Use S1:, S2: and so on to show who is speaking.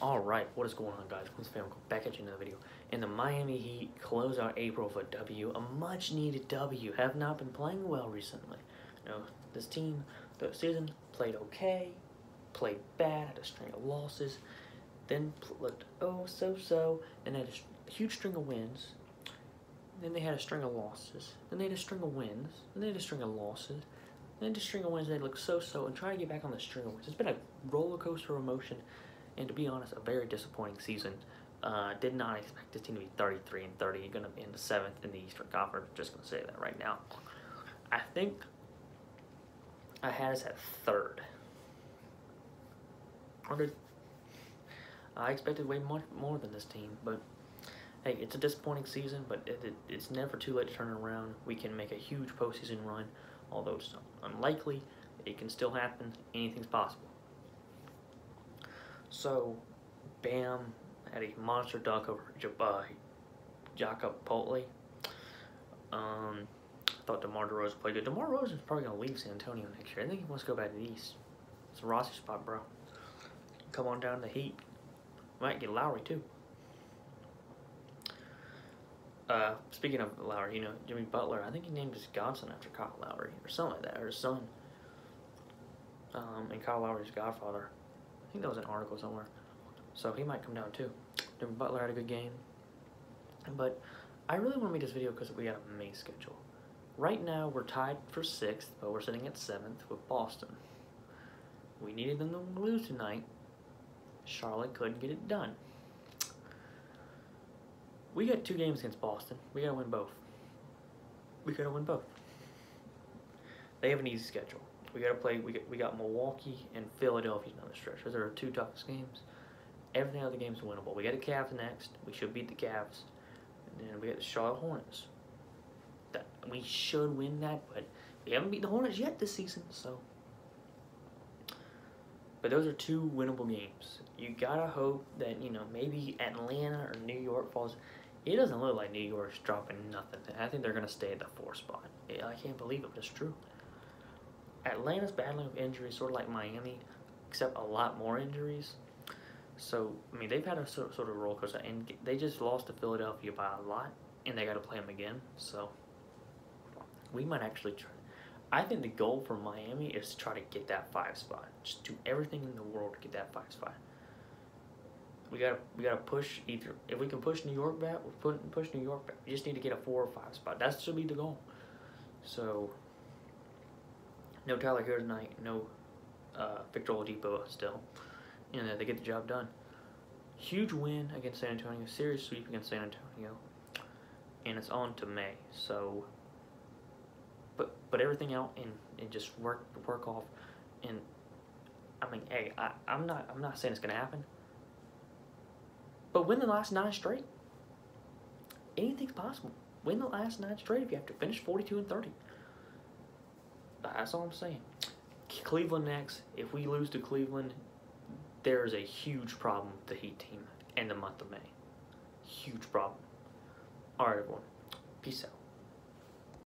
S1: Alright, what is going on guys? What's family? Back at you another video. And the Miami Heat close out April with a W, a much needed W. Have not been playing well recently. You know, this team, the season, played okay, played bad, had a string of losses, then looked oh so so, and had a huge string of wins. Then they had a string of losses. Then they had a string of wins. Then they had a string of losses. Then a string of wins. They looked so so, and trying to get back on the string of wins. It's been a roller coaster of emotion and to be honest, a very disappointing season. Uh, did not expect this team to be 33 and 30. You're Going to be in the seventh in the Eastern Conference. Just going to say that right now. I think I had us at third. I expected way much more than this team, but hey, it's a disappointing season, but it, it, it's never too late to turn around. We can make a huge postseason run, although it's unlikely. It can still happen. Anything's possible. So, Bam had a monster dunk over Jakob Poeltl. Um, I thought DeMar DeRozan played good. DeMar DeRozan is probably going to leave San Antonio next year. I think he wants to go back to the East. It's a Rossi spot, bro. Come on down the Heat. Might get Lowry, too. Uh, speaking of Lowry, you know, Jimmy Butler, I think he named his godson after Kyle Lowry or something like that, or his son. Um, and Kyle Lowry's godfather. I think that was an article somewhere. So he might come down too. Jimmy Butler had a good game. But I really want to make this video because we got a May schedule. Right now, we're tied for sixth, but we're sitting at seventh with Boston. We needed them to lose tonight. Charlotte couldn't get it done. We got two games against Boston. We gotta win both. We gotta win both. They have an easy schedule. We got to play. We got, we got Milwaukee and Philadelphia on the stretch. Those are two toughest games. Everything other games winnable. We got the Cavs next. We should beat the Cavs. And then we got the Charlotte Hornets. That we should win that, but we haven't beat the Hornets yet this season. So, but those are two winnable games. You gotta hope that you know maybe Atlanta or New York falls. It doesn't look like New York's dropping nothing. I think they're gonna stay at the four spot. I can't believe it, but it's true. Atlanta's battling with injuries, sort of like Miami, except a lot more injuries. So, I mean, they've had a sort, of roller coaster, and they just lost to Philadelphia by a lot, and they got to play them again. So, we might actually try. I think the goal for Miami is to try to get that five spot. Just do everything in the world to get that five spot. We gotta we gotta push either if we can push New York back, we put push New York back. We just need to get a four or five spot. That should be the goal. So no Tyler Herro tonight. No uh, Victor Oladipo still. You know, they get the job done. Huge win against San Antonio. Serious sweep against San Antonio. And it's on to May. So, but but everything out and, and just work work off. And I mean, hey, I, I'm not I'm not saying it's gonna happen. But win the last nine straight. Anything's possible. Win the last nine straight if you have to finish 42 and 30. That's all I'm saying. Cleveland next. If we lose to Cleveland, there is a huge problem with the Heat team in the month of May. Huge problem. All right, everyone. Peace out.